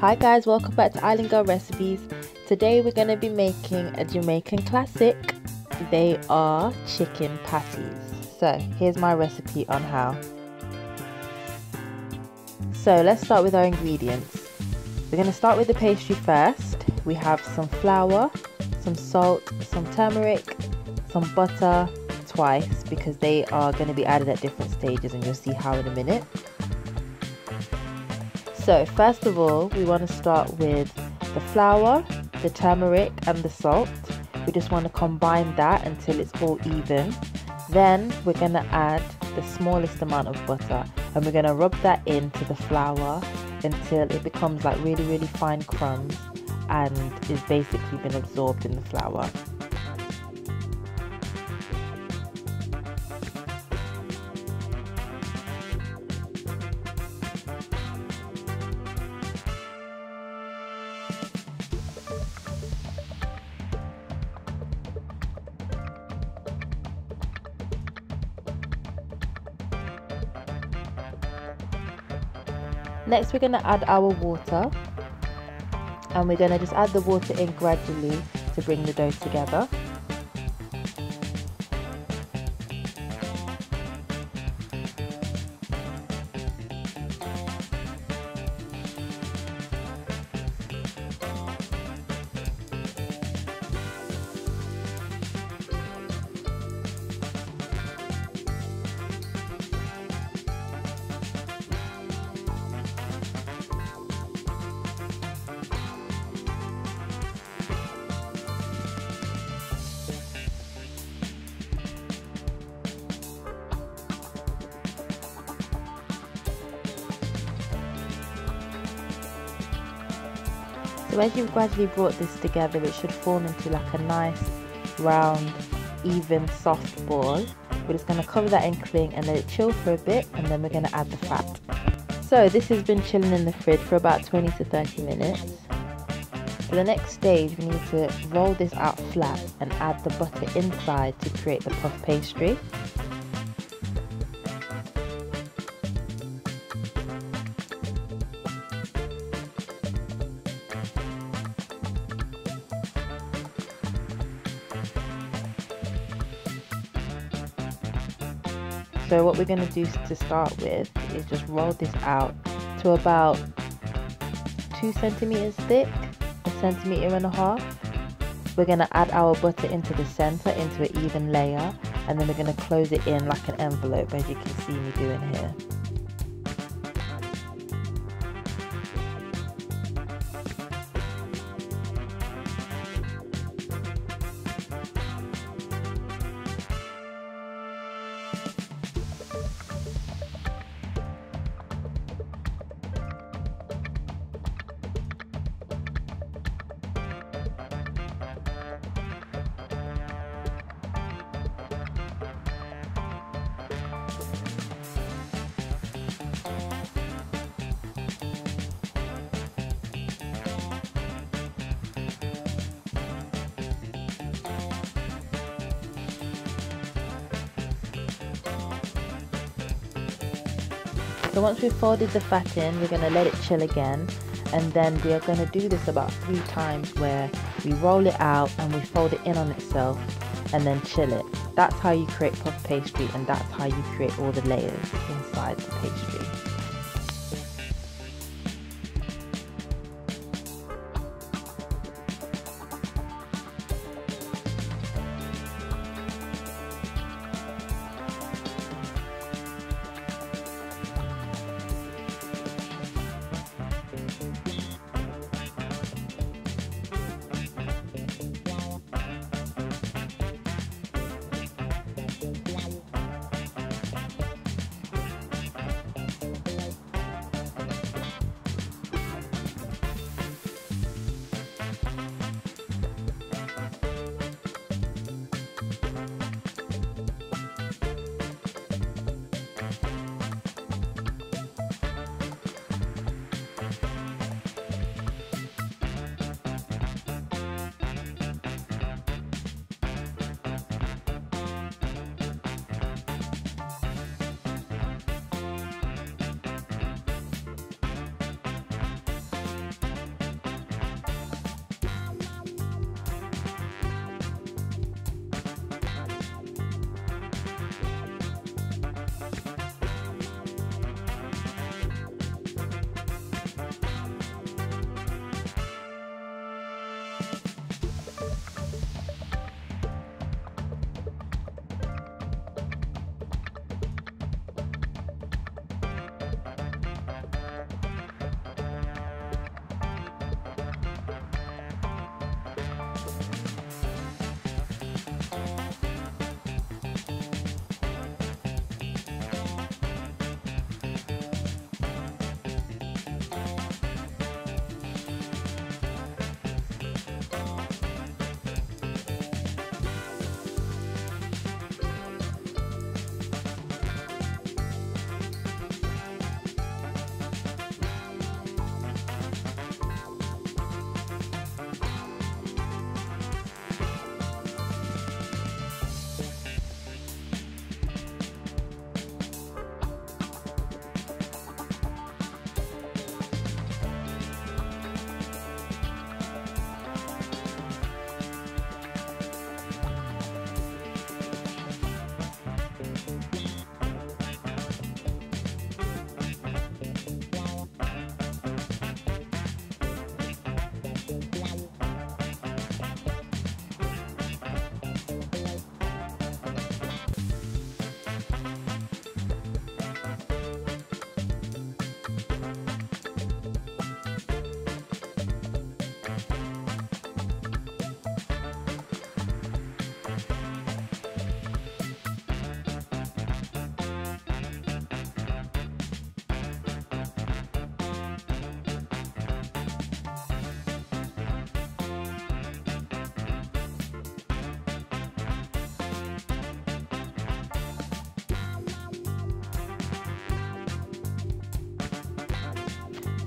Hi guys, welcome back to Island Girl Recipes. Today we're going to be making a Jamaican classic. They are chicken patties. So here's my recipe on how. So let's start with our ingredients. We're going to start with the pastry first. We have some flour, some salt, some turmeric, some butter twice because they are going to be added at different stages and you'll see how in a minute. So first of all, we want to start with the flour, the turmeric and the salt. We just want to combine that until it's all even. Then we're going to add the smallest amount of butter and we're going to rub that into the flour until it becomes like really really fine crumbs and is basically been absorbed in the flour. Next we're going to add our water and we're going to just add the water in gradually to bring the dough together. So as you've gradually brought this together, it should form into like a nice, round, even, soft ball. We're just going to cover that in cling and let it chill for a bit and then we're going to add the fat. So this has been chilling in the fridge for about 20 to 30 minutes. For the next stage, we need to roll this out flat and add the butter inside to create the puff pastry. So what we're going to do to start with is just roll this out to about two centimeters thick, a centimeter and a half. We're going to add our butter into the center into an even layer and then we're going to close it in like an envelope as you can see me doing here. So once we've folded the fat in, we're going to let it chill again. And then we are going to do this about three times where we roll it out and we fold it in on itself and then chill it. That's how you create puff pastry and that's how you create all the layers inside the pastry.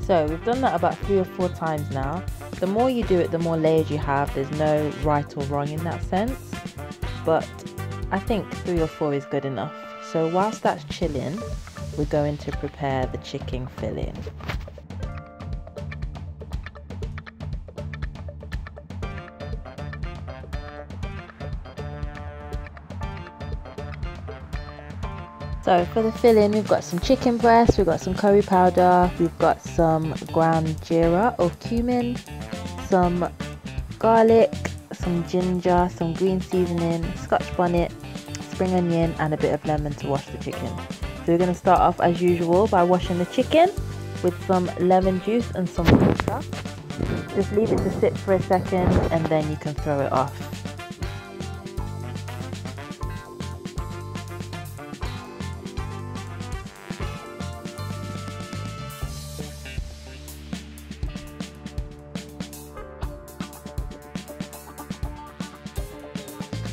So we've done that about three or four times now. The more you do it, the more layers you have. There's no right or wrong in that sense. But I think three or four is good enough. So whilst that's chilling, we're going to prepare the chicken filling. So for the filling, we've got some chicken breast, we've got some curry powder, we've got some ground jeera or cumin, some garlic, some ginger, some green seasoning, scotch bonnet, spring onion and a bit of lemon to wash the chicken. So we're going to start off as usual by washing the chicken with some lemon juice and some water. Just leave it to sit for a second and then you can throw it off.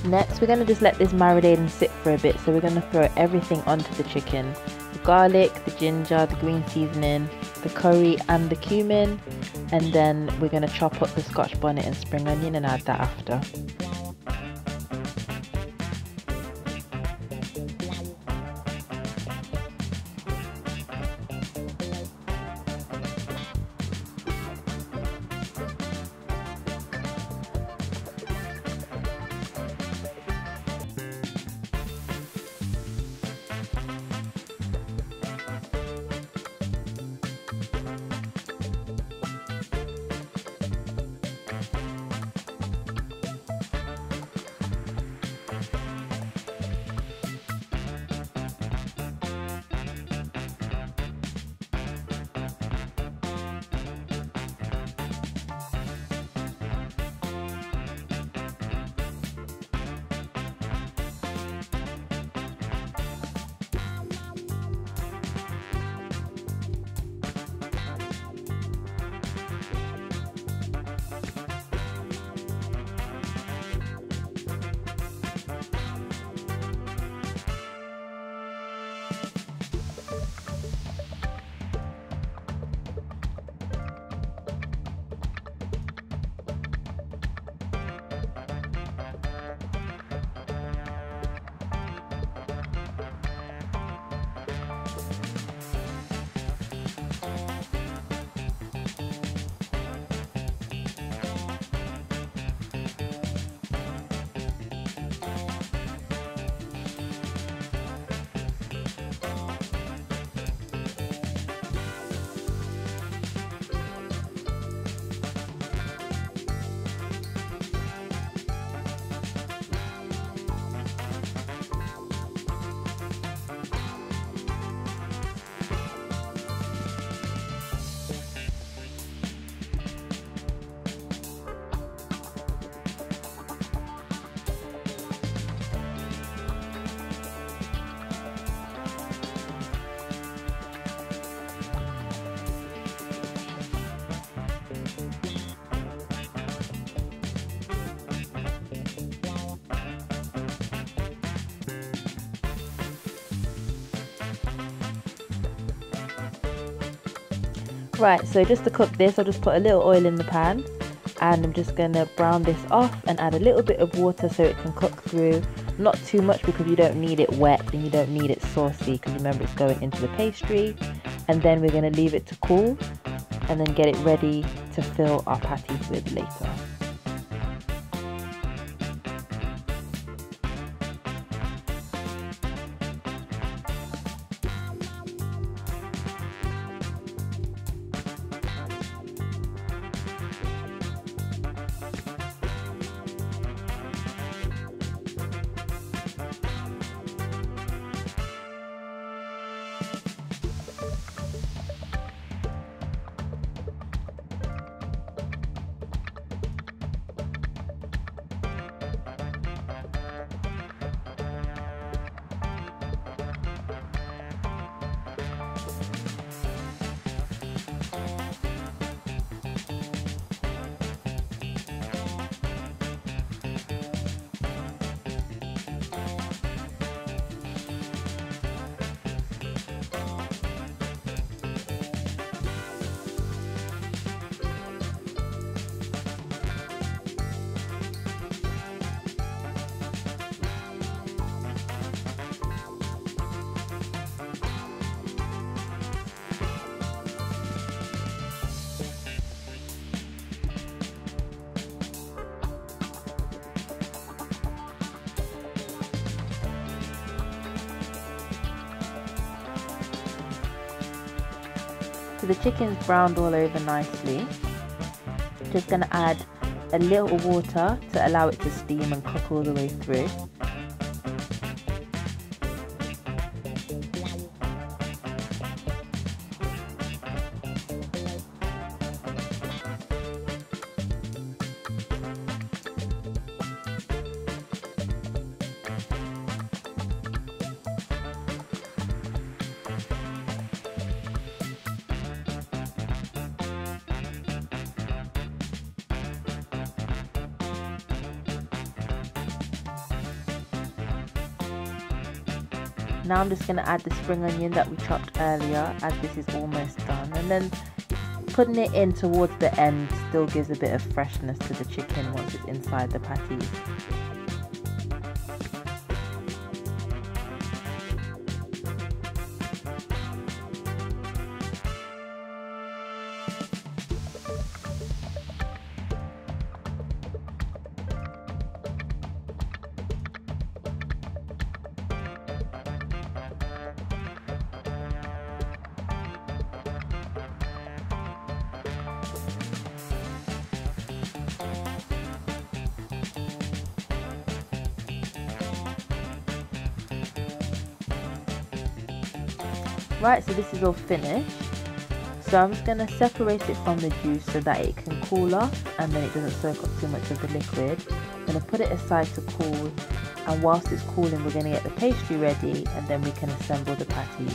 Next, we're going to just let this marinade and sit for a bit. So we're going to throw everything onto the chicken. The garlic, the ginger, the green seasoning, the curry and the cumin. And then we're going to chop up the scotch bonnet and spring onion and add that after. Right, so just to cook this, I'll just put a little oil in the pan and I'm just going to brown this off and add a little bit of water so it can cook through. Not too much because you don't need it wet and you don't need it saucy because remember it's going into the pastry. And then we're going to leave it to cool and then get it ready to fill our patties with later. So the chicken's browned all over nicely. Just gonna add a little water to allow it to steam and cook all the way through. Now I'm just going to add the spring onion that we chopped earlier as this is almost done. And then putting it in towards the end still gives a bit of freshness to the chicken once it's inside the patties. Right, so this is all finished. So I'm just going to separate it from the juice so that it can cool off and then it doesn't soak up too much of the liquid. I'm going to put it aside to cool and whilst it's cooling we're going to get the pastry ready and then we can assemble the patties.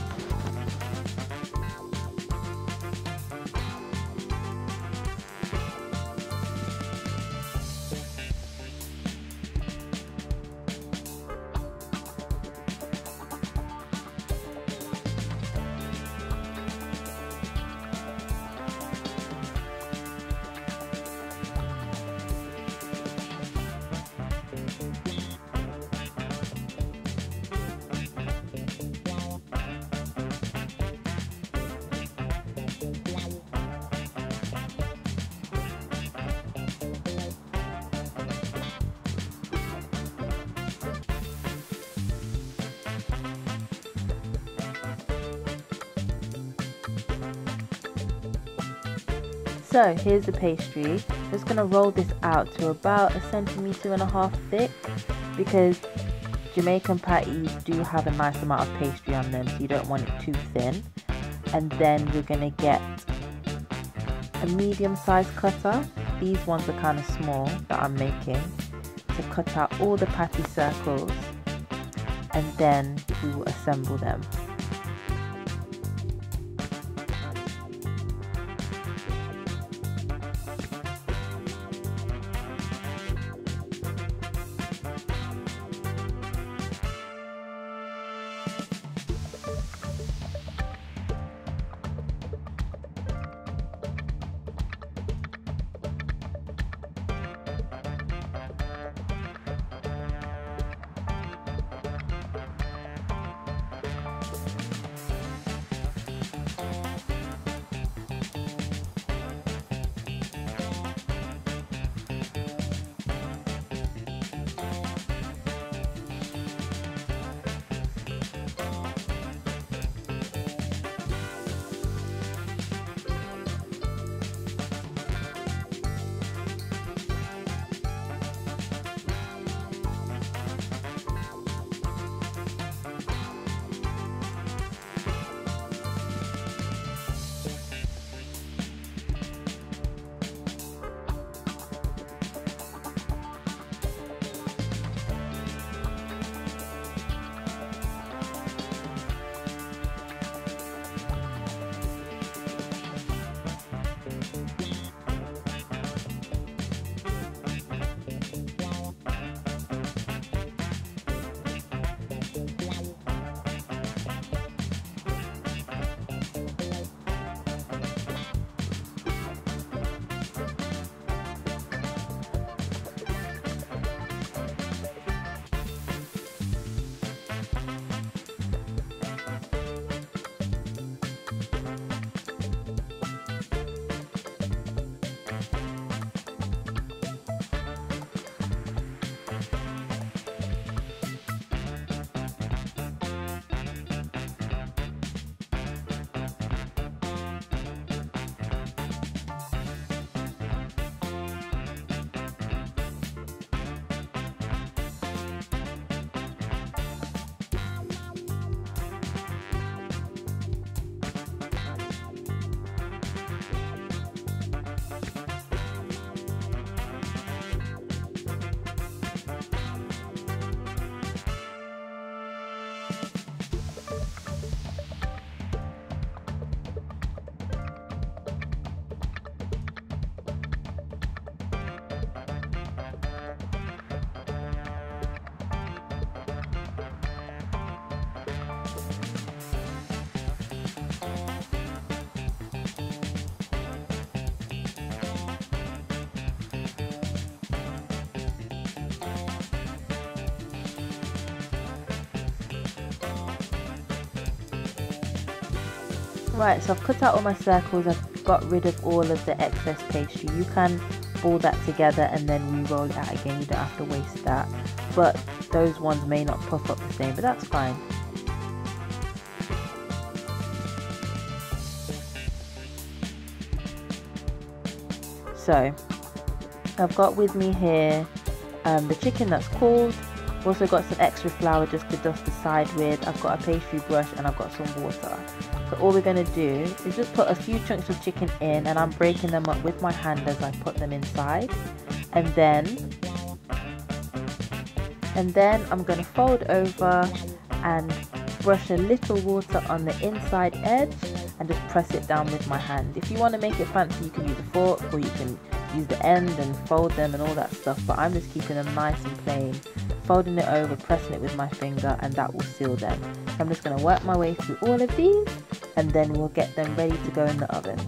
So here's the pastry. Just going to roll this out to about a centimeter and a half thick because Jamaican patties do have a nice amount of pastry on them so you don't want it too thin. And then we're going to get a medium sized cutter. These ones are kind of small that I'm making to cut out all the patty circles and then we will assemble them. え? Right, so I've cut out all my circles, I've got rid of all of the excess pastry. You can ball that together and then re-roll it out again, you don't have to waste that. But those ones may not puff up the same, but that's fine. So, I've got with me here um, the chicken that's cooled. Also got some extra flour just to dust the side with. I've got a pastry brush and I've got some water. All we're going to do is just put a few chunks of chicken in and I'm breaking them up with my hand as I put them inside. And then, and then I'm going to fold over and brush a little water on the inside edge and just press it down with my hand. If you want to make it fancy, you can use a fork or you can use the end and fold them and all that stuff, but I'm just keeping them nice and plain, folding it over, pressing it with my finger, and that will seal them. I'm just going to work my way through all of these, and then we'll get them ready to go in the oven.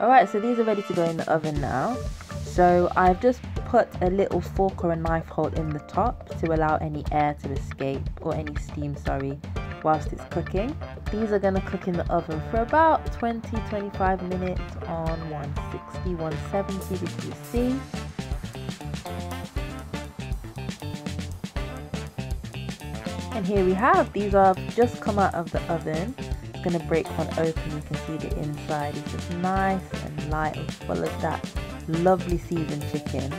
Alright, so these are ready to go in the oven now. So I've just put a little fork or a knife hole in the top to allow any air to escape or any steam, sorry, whilst it's cooking. These are going to cook in the oven for about 20-25 minutes on 160, 170 degrees C. And here we have, these have just come out of the oven gonna break one open. You can see the inside is just nice and light and full of that lovely seasoned chicken.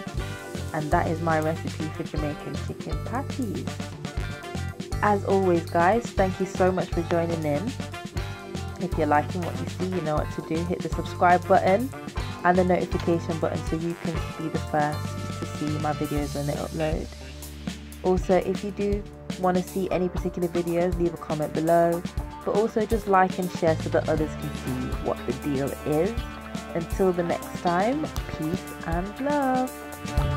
And that is my recipe for Jamaican chicken patties. As always guys thank you so much for joining in. If you're liking what you see you know what to do. Hit the subscribe button and the notification button so you can be the first to see my videos when they upload. Also if you do want to see any particular videos leave a comment below but also just like and share so that others can see what the deal is. Until the next time, peace and love.